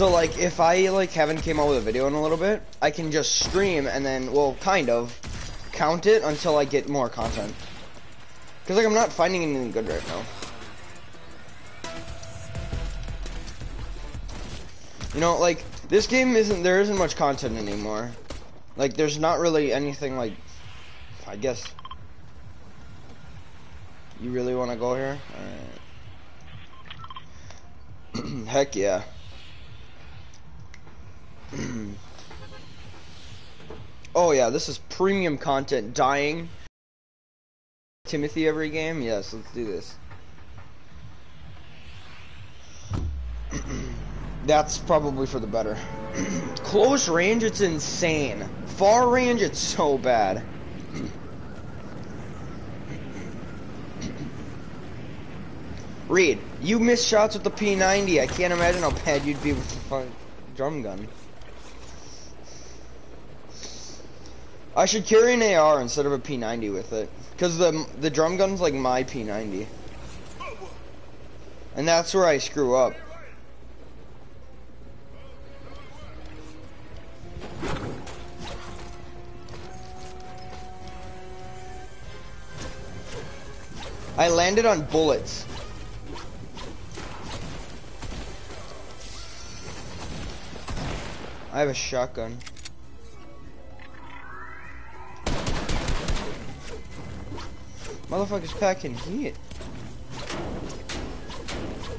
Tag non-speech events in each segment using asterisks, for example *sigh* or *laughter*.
So like, if I like haven't came out with a video in a little bit, I can just stream and then, well, kind of, count it until I get more content. Cause like I'm not finding anything good right now. You know, like this game isn't there isn't much content anymore. Like there's not really anything like I guess you really want to go here? Alright. *clears throat* Heck yeah. *clears throat* oh yeah, this is premium content. Dying. Timothy every game? Yes, let's do this. *clears throat* That's probably for the better. *clears throat* Close range, it's insane. Far range, it's so bad. Reid, you miss shots with the P90. I can't imagine how bad you'd be with the drum gun. I should carry an AR instead of a P90 with it. Because the, the drum gun's like my P90. And that's where I screw up. I landed on bullets. I have a shotgun. Motherfucker's packing heat.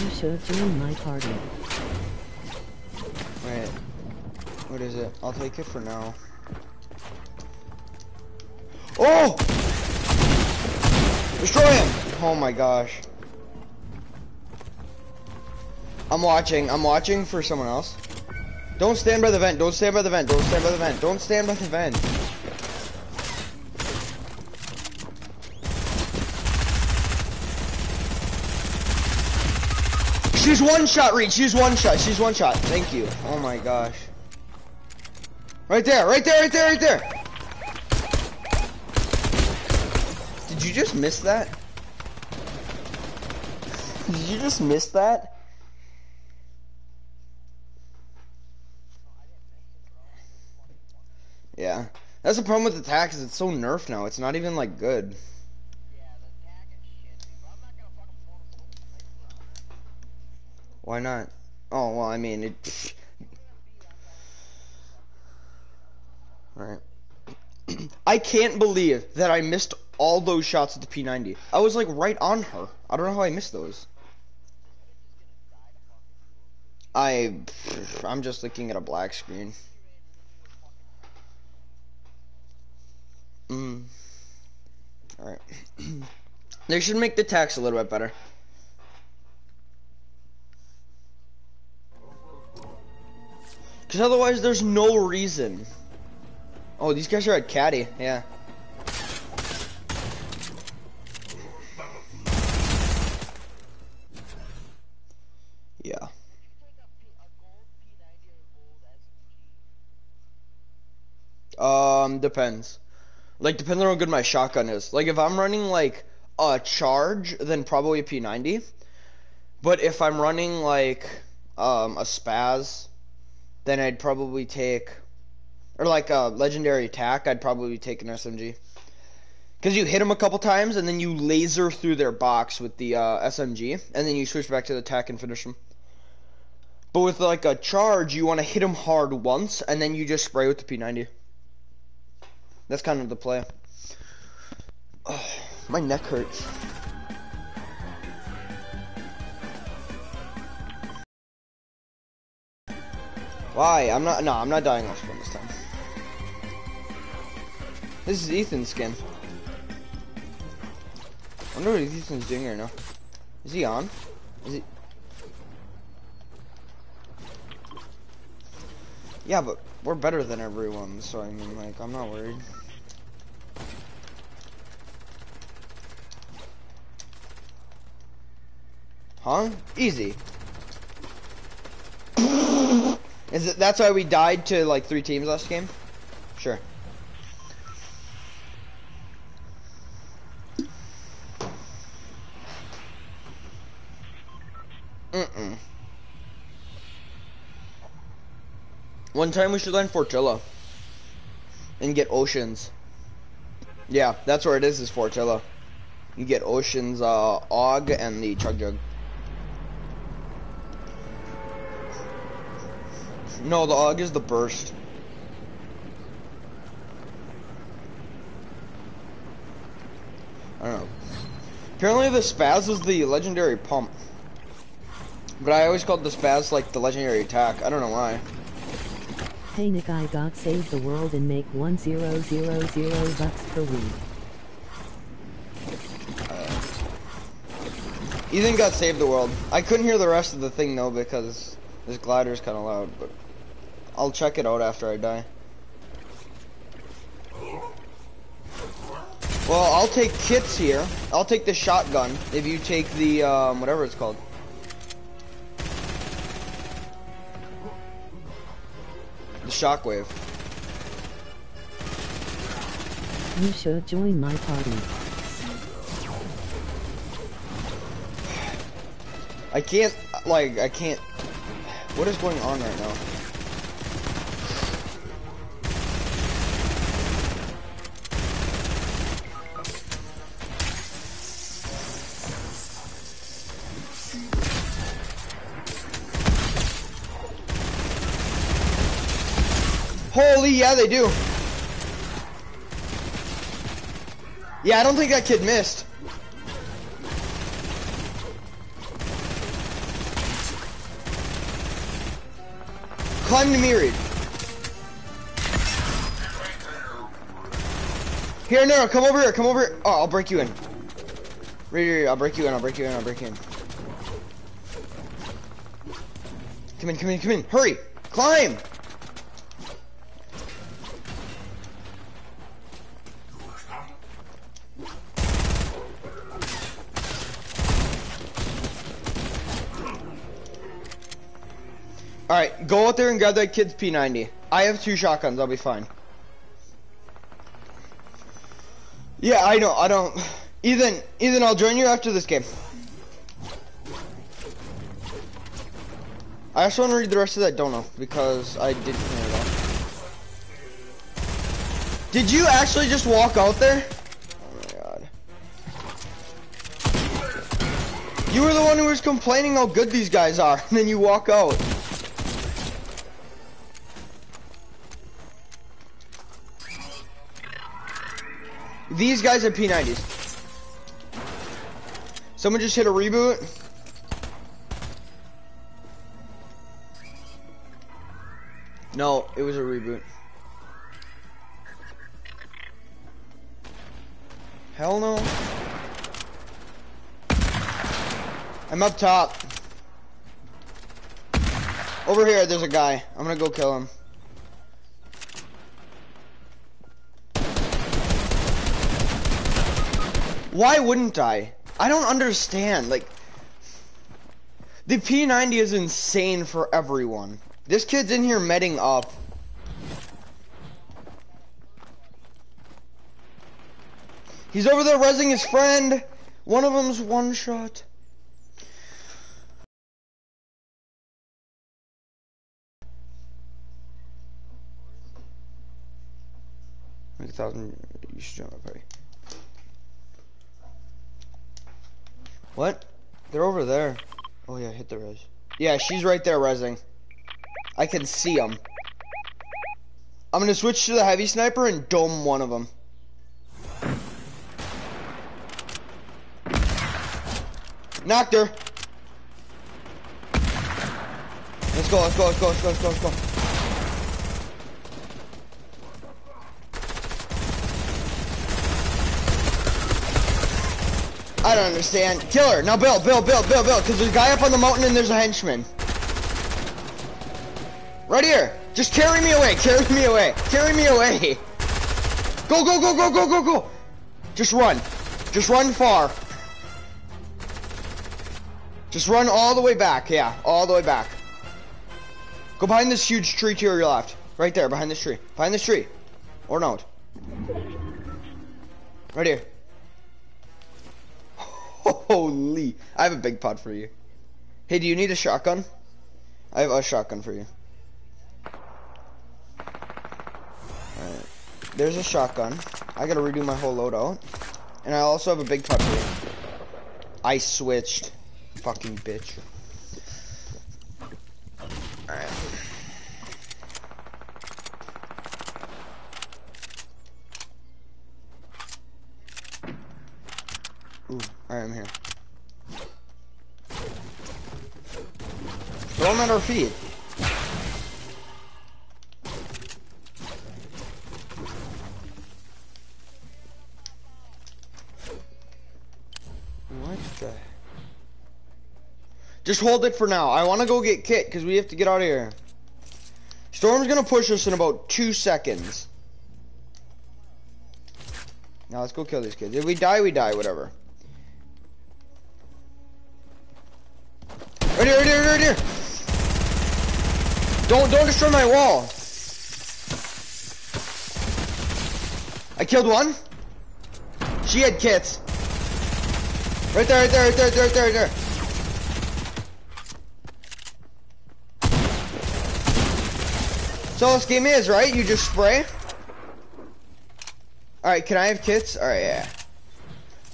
You should join my party. Wait. What is it? I'll take it for now. Oh! Destroy him! Oh my gosh. I'm watching. I'm watching for someone else. Don't stand by the vent. Don't stand by the vent. Don't stand by the vent. Don't stand by the vent. She's one shot, Reid. She's one shot. She's one shot. Thank you. Oh my gosh. Right there. Right there. Right there. Right there. Did you just miss that? Did you just miss that? Yeah. That's the problem with is it's so nerfed now. It's not even like good. Why not? Oh, well, I mean, it... *sighs* Alright. *clears throat* I can't believe that I missed all those shots at the P90. I was, like, right on her. I don't know how I missed those. I... *sighs* I'm just looking at a black screen. Mm. Alright. *clears throat* they should make the text a little bit better. Because otherwise there's no reason. Oh, these guys are at Caddy, yeah. Yeah. Um, depends. Like, depending on how good my shotgun is. Like, if I'm running, like, a charge, then probably a P90. But if I'm running, like, um, a spaz, then I'd probably take, or like a legendary attack, I'd probably take an SMG. Because you hit them a couple times, and then you laser through their box with the uh, SMG, and then you switch back to the attack and finish them. But with like a charge, you want to hit them hard once, and then you just spray with the P90. That's kind of the play. Oh, *sighs* my neck hurts. Why? I'm not. No, I'm not dying off spawn this time. This is Ethan's skin. I wonder what Ethan's doing right now. Is he on? Is he? Yeah, but we're better than everyone, so I mean, like, I'm not worried. Huh? Easy. Is it that's why we died to like three teams last game? Sure. Mm-mm. One time we should land Fortilla. And get oceans. Yeah, that's where it is, is Fortilla. You get oceans, uh, Og and the Chug Jug. No, the Og is the burst. I don't know. Apparently the Spaz is the legendary pump. But I always called the Spaz like the legendary attack. I don't know why. Hey Nick, I got save the world and make one zero zero zero bucks per week. Ethan got saved the world. I couldn't hear the rest of the thing though because this glider's kind of loud, but I'll check it out after I die. Well, I'll take kits here. I'll take the shotgun if you take the um, whatever it's called. The shockwave. You should join my party. I can't, like, I can't. What is going on right now? Yeah, they do. Yeah, I don't think that kid missed. Climb to me, Reid. Here, no, no, come over here, come over here. Oh, I'll break you in. Reid, I'll break you in, I'll break you in, I'll break you in. Come in, come in, come in. Hurry! Climb! Alright, go out there and grab that kid's P90. I have two shotguns, I'll be fine. Yeah, I know, I don't... Ethan, Ethan, I'll join you after this game. I also want to read the rest of that dono, because I didn't hear it all. Did you actually just walk out there? Oh my god. You were the one who was complaining how good these guys are, *laughs* and then you walk out. These guys are P90s. Someone just hit a reboot. No, it was a reboot. Hell no. I'm up top. Over here, there's a guy. I'm gonna go kill him. Why wouldn't I? I don't understand. Like, the P90 is insane for everyone. This kid's in here medding up. He's over there resing his friend. One of them's one shot. Make a thousand. You should join my party. What? They're over there. Oh yeah, hit the res. Yeah, she's right there resing. I can see them. I'm gonna switch to the heavy sniper and dome one of them. Knocked her. Let's go, let's go, let's go, let's go, let's go, let's go. I don't understand. Kill her. Now Bill, Bill, Bill, Bill, build. Because there's a guy up on the mountain and there's a henchman. Right here. Just carry me away. Carry me away. Carry me away. Go, go, go, go, go, go, go. Just run. Just run far. Just run all the way back. Yeah, all the way back. Go behind this huge tree to your left. Right there, behind this tree. Behind this tree. Or not. Right here. Holy. I have a big pot for you. Hey, do you need a shotgun? I have a shotgun for you. Alright. There's a shotgun. I gotta redo my whole loadout. And I also have a big pot for you. I switched. Fucking bitch. I'm here. Throw them at our feet. What the? Just hold it for now. I want to go get Kit because we have to get out of here. Storm's gonna push us in about two seconds. Now let's go kill these kids. If we die, we die. Whatever. Don't, don't destroy my wall. I killed one. She had kits. Right there, right there, right there, right there, right there. So this game is, right? You just spray? Alright, can I have kits? Alright, yeah.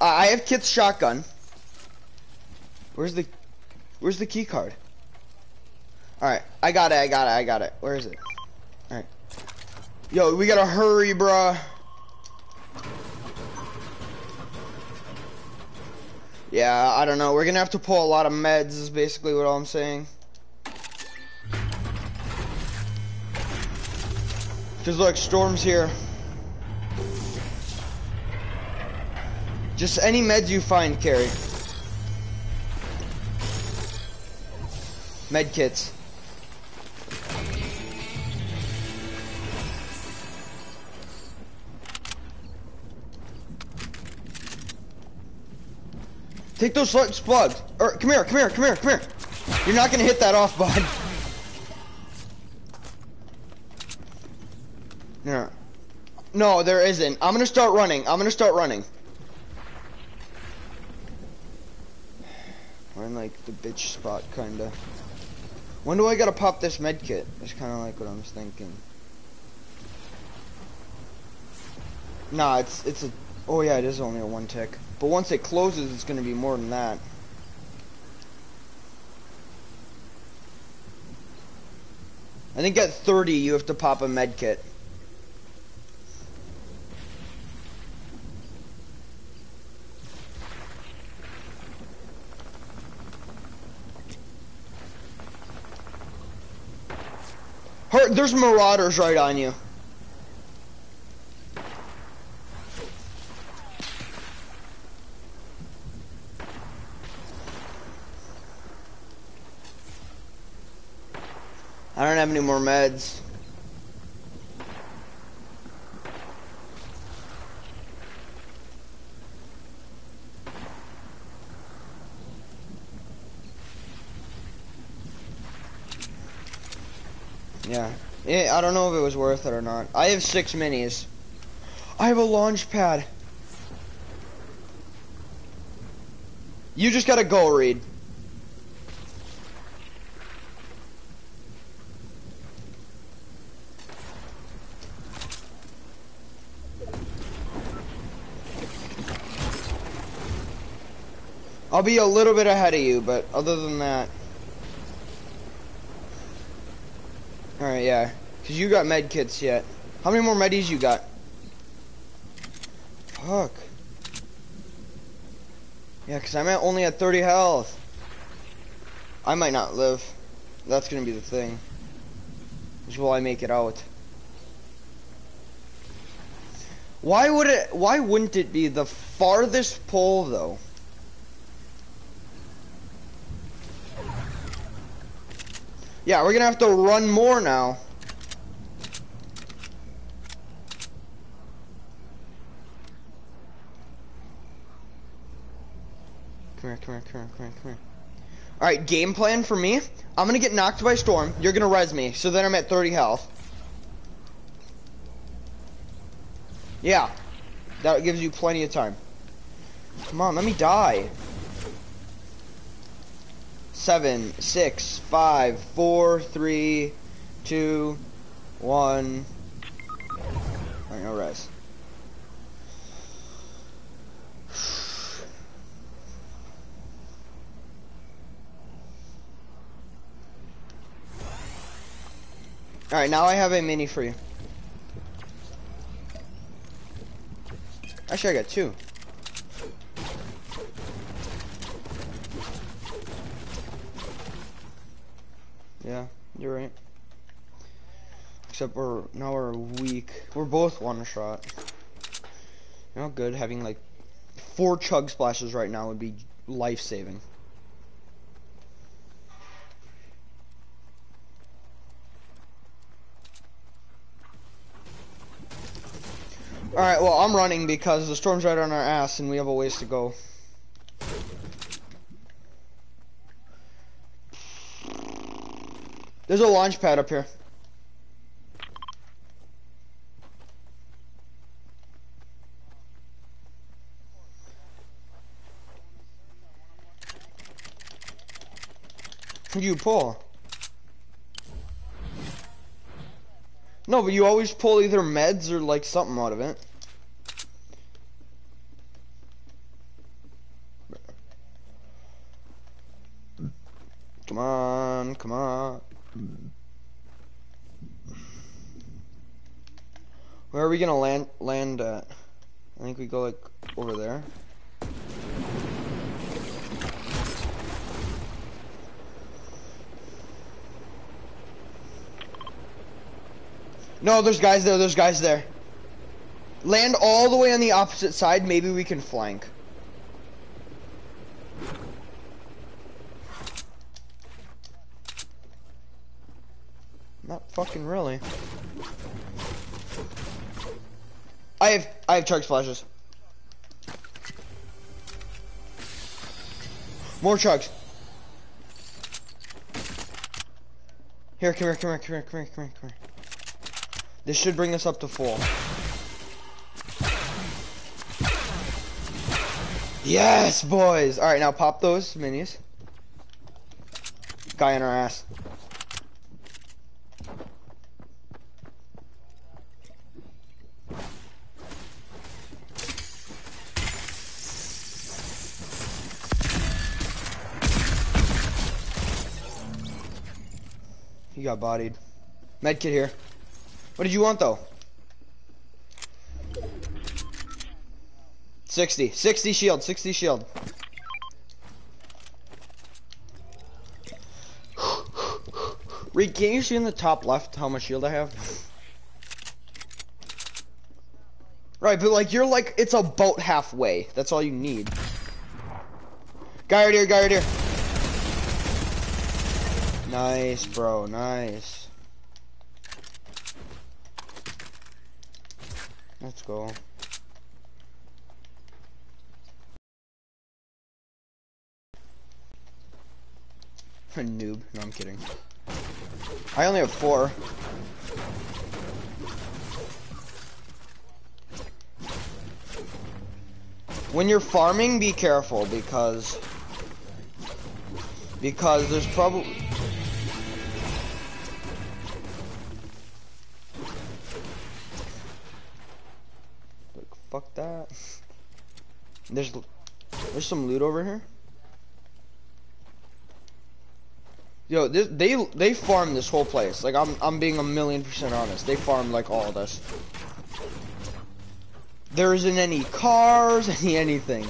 Uh, I have kits shotgun. Where's the... Where's the key card? Alright, I got it, I got it, I got it. Where is it? Alright. Yo, we gotta hurry, bruh. Yeah, I don't know. We're gonna have to pull a lot of meds, is basically what I'm saying. Cause look, Storm's here. Just any meds you find, carry. Med kits. Take those slugs plugs. Or come here, come here, come here, come here. You're not gonna hit that off, bud. No. No, there isn't. I'm gonna start running. I'm gonna start running. We're in like the bitch spot, kinda. When do I gotta pop this med kit? That's kinda like what I was thinking. Nah, it's it's a. Oh yeah, it is only a one tick. But once it closes, it's gonna be more than that. I think at 30, you have to pop a med kit. Her, there's marauders right on you. Any more meds. Yeah. I don't know if it was worth it or not. I have six minis. I have a launch pad. You just gotta go, Reid. I'll be a little bit ahead of you, but other than that. Alright, yeah. Because you got med kits yet. How many more medis you got? Fuck. Yeah, because I'm at only at 30 health. I might not live. That's going to be the thing. Is will I make it out? Why would it, why wouldn't it be the farthest pole, though? Yeah, we're gonna have to run more now. Come here, come here, come here, come here, come here. Alright, game plan for me. I'm gonna get knocked by Storm. You're gonna res me, so then I'm at 30 health. Yeah. That gives you plenty of time. Come on, let me die. Seven, six, five, four, three, two, one. Alright, no res. Alright, now I have a mini for you. Actually, I got two. Yeah, you're right. Except we're now we're weak. We're both one shot. You know, good having like four chug splashes right now would be life saving. Alright, well, I'm running because the storm's right on our ass and we have a ways to go. There's a launch pad up here. You pull. No, but you always pull either meds or like something out of it. Come on, come on. Where are we gonna land land at? I think we go like over there. No, there's guys there, there's guys there. Land all the way on the opposite side, maybe we can flank. Not fucking really. I have I have charge splashes. More chugs. Here, come here, come here, come here, come here, come here, come here. This should bring us up to full. Yes, boys! Alright, now pop those minis. Guy in our ass. He got bodied. Medkit here. What did you want though? 60. 60 shield. 60 shield. *sighs* Reid, can't you see in the top left how much shield I have? Right, but like you're like it's about halfway. That's all you need. Guy right here, guy right here. Nice, bro, nice. Let's go. A *laughs* noob. No, I'm kidding. I only have four. When you're farming, be careful because because there's probably there's some loot over here. Yo, this, they they farm this whole place. Like I'm I'm being a million percent honest. They farm like all of this. There isn't any cars, *laughs* any anything.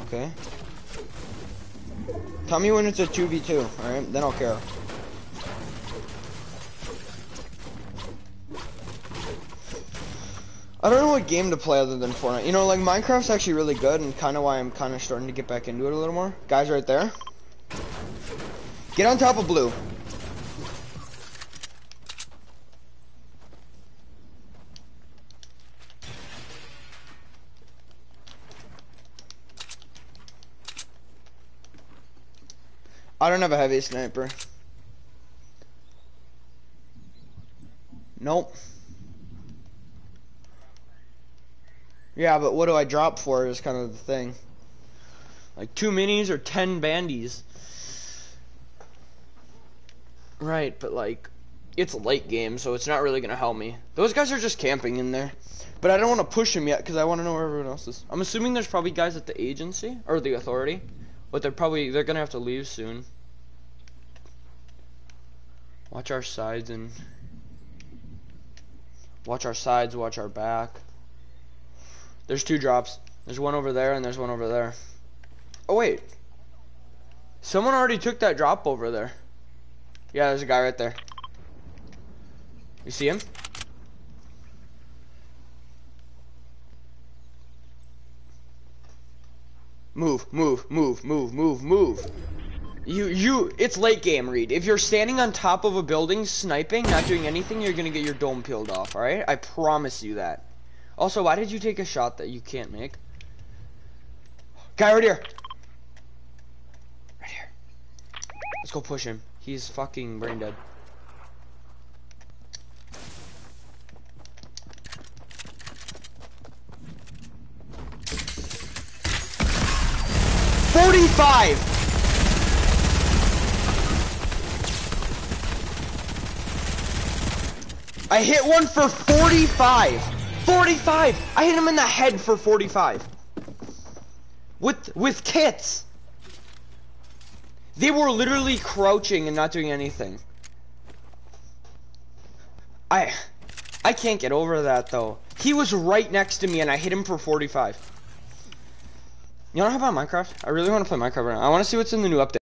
Okay. Tell me when it's a 2v2, alright? Then I'll care. I don't know what game to play other than Fortnite. You know, like, Minecraft's actually really good and kind of why I'm kind of starting to get back into it a little more. Guys right there. Get on top of blue. I don't have a heavy sniper. Nope. Yeah, but what do I drop for is kind of the thing. Like two minis or ten bandies. Right, but like, it's a late game, so it's not really gonna help me. Those guys are just camping in there. But I don't want to push them yet because I want to know where everyone else is. I'm assuming there's probably guys at the agency or the authority, but they're probably they're gonna have to leave soon. Watch our sides and watch our sides, watch our back. There's two drops. There's one over there and there's one over there. Oh wait. Someone already took that drop over there. Yeah, there's a guy right there. You see him? Move, move, move, move, move, move. You, you, it's late game, Reid. If you're standing on top of a building, sniping, not doing anything, you're gonna get your dome peeled off, alright? I promise you that. Also, why did you take a shot that you can't make? Guy right here. Right here. Let's go push him. He's fucking brain dead. Forty-five. I hit one for 45. 45. I hit him in the head for 45. With with kits. They were literally crouching and not doing anything. I I can't get over that though. He was right next to me and I hit him for 45. You wanna have on Minecraft? I really wanna play Minecraft right now. I wanna see what's in the new update.